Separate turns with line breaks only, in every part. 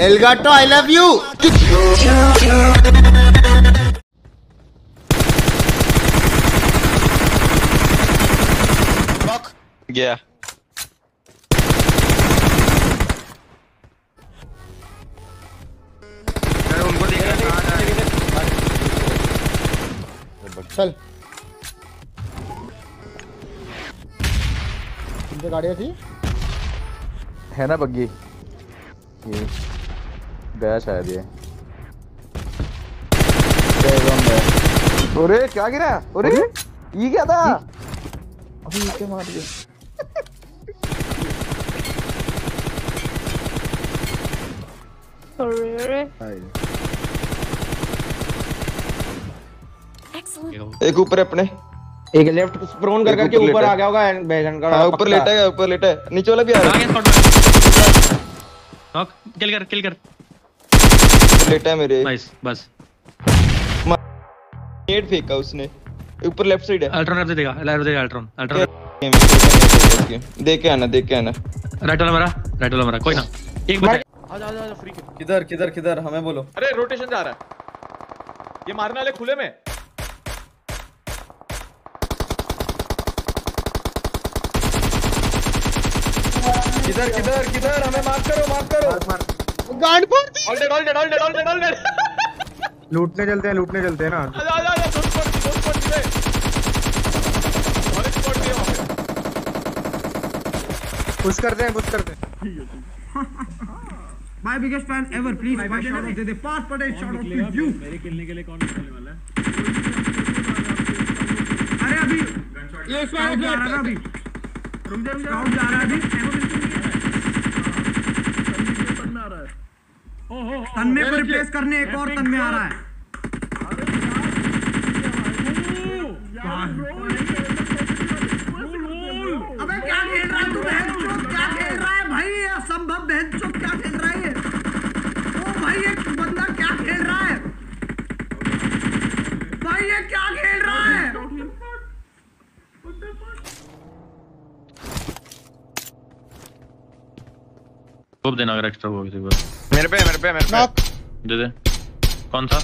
Elgato, I love you. Rock.
गया यार उनको देख रहा
चल गाड़ियाँ थी?
है ना बग्गी? ये। गया शायद ये। अरे क्या गिरा? अरे ये क्या था। अभी ये मार दिया।
Excellent.
एक ऊपर है अपने।
एक लेफ़्ट प्रोन कर करके
ऊपर
ऊपर आ गया होगा बैगन का
हाँ ऊपर लेटा है ऊपर लेटा है। नीचे वाला भी आ रहा है।
नॉक किल कर किल कर।
लेटा है मेरे।
नाइस बस।
नेट फेंका उसने। ऊपर लेफ़्ट साइड है।
अल्ट्रॉन रैप देगा लाइव देगा अल्ट्रॉन अल्ट्रॉन
देख के आना देख के आना।
राइट वाला मरा राइट वाला मरा कोई ना। एक बचा
किधर किधर किधर? हमें बोलो।
अरे रोटेशन जा रहा है। ये मारने वाले खुले में।
किधर किधर किधर? हमें माफ़ करो माफ़ करो।
गांड दी
all dead all dead all dead all dead all dead
लूटने चलते हैं लूटने चलते हैं ना
आजा आजा आजा दो स्पॉट दो स्पॉट पे और स्पॉट पे वहाँ पे
पुश करते हैं पुश करते हैं
My biggest fan ever, please. My shout out दे दे. पाँच पटे shout out to you.
मेरे किलने के लिए कौन निकलने वाला है
अरे अभी ये स्काउट जा रहा है अभी रुक जा स्काउट जा रहा है अभी तन्मे को रिप्लेस करने एक और तन्मे आ रहा है। अबे क्या खेल रहा है? तू बहन क्या खेल रहा है? भाई, असंभव बहन
खूब देना अगर एक्स्ट्रा हो किसी को
मेरे पे मेरे पे मेरे पे
नॉक
दे दे कौन था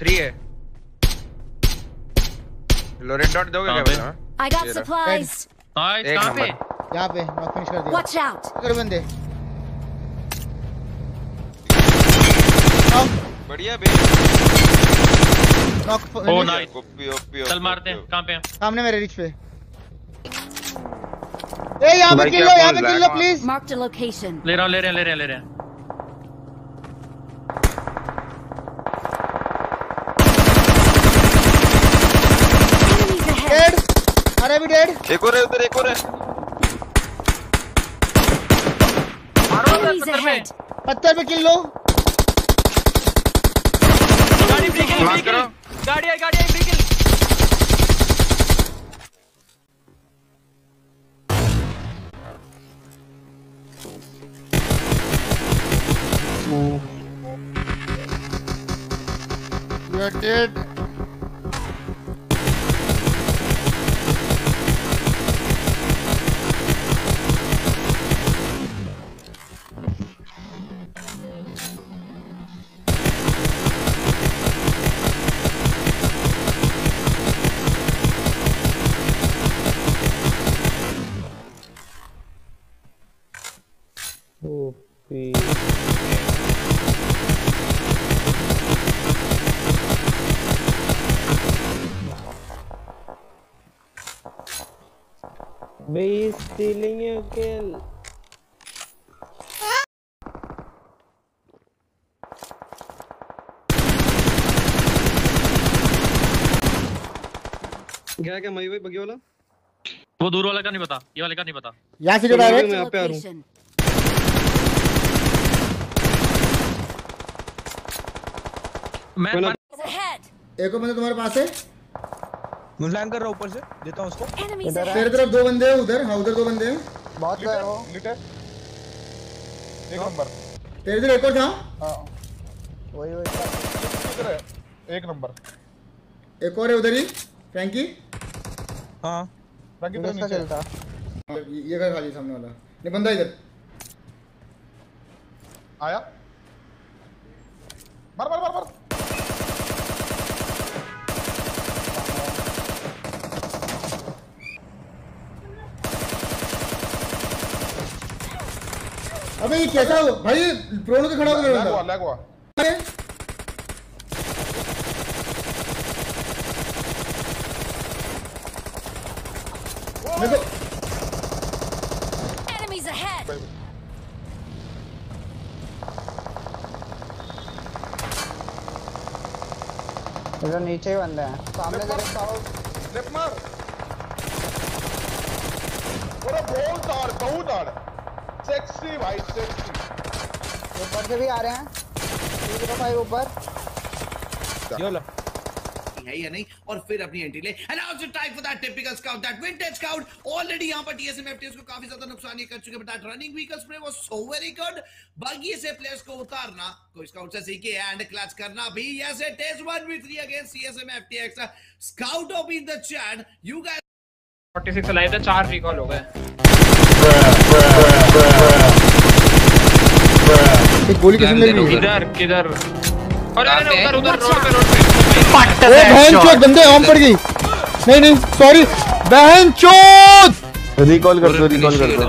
थ्री है लोरेट डॉट दोगे क्या
I got
Here.
supplies.
Nice कहाँ पे।
यहाँ पे नॉक फिनिश कर दिया
Watch out.
कर बंदे
बढ़िया बे
knock
oh nice
OP OP
चल मारते हैं कहाँ पे हैं
सामने मेरे रिच पे ए यहाँ पे
भाई,
किल लो यहाँ पे
रहा
किल लो प्लीज़
Marked a location.
ले रहा हूँ ले रहे हैं ले रहे हैं ले रहे हैं।
डेड अरे भी डेड
एक और है उधर एक और है।
Enemies ahead.
पत्थर पे किल लो।
गाड़ी ब्रेक
मार करो।
गाड़ी आई गाड़ी आई brake Move. Directed.
You are dead
क्या क्या मई भाई बगी वाला
वो दूर वाला का नहीं पता ये वाले का नहीं पता
यहाँ से जो डायरेक्ट
a
यहाँ पे आ रहा हूँ।
मैं.
एक और बंदा तुम्हारे पास है
मुलायम कर रहा हूँ ऊपर से देता हूँ उसको।
Enemies
तेरे तरफ़ दो बंदे हैं उधर। हाँ उधर दो बंदे हैं।
बहुत गए वो। एक नंबर।
तेरे इधर एक और था?
वही वही।
इधर है एक नंबर।
एक और है उधर ही फ्रैंकी
हाँ।
बाकी तो नीचे
चलता
ये ये घर खाली सामने वाला। नहीं बंदा इधर।
आया।
मार मार मार मार
अबे ये कैसा हो? भाई प्रोनो के खड़ा हो
लैग हुआ
गया
लैग हुआ।
अरे। मेरे को
Enemies ahead!
इधर नीचे ही बंदे हैं। सामने
लेफ़्ट मार। अरे बहुत आड़ बहुत आड़। सेक्सी भाई सेक्सी
ऊपर से भी आ रहे हैं। ठीक है भाई ऊपर।
है या नहीं? और फिर अपनी एंट्री ले। And it's time for that typical scout that vintage scout already यहाँ पर टीएसएम एफटीएस को काफ़ी ज़्यादा नुकसान ये कर चुके but that running vehicle spray was so very good buggy से प्लेयर्स को उतारना कोई स्काउट से सीखे एंड क्लच करना भी yes it is 1v3 against CSM FTX scout off in the chat you guys
46 लाए थे चार रिकॉल हो गए।
एक गोली किसने ले? ली
किधर किधर? अरे उधर उधर रोड पे रोड पे
बहन चोद बंदे पड़ गई। नहीं नहीं सॉरी बहन चोद!
रिकॉल कर दो रिकॉल कर दो।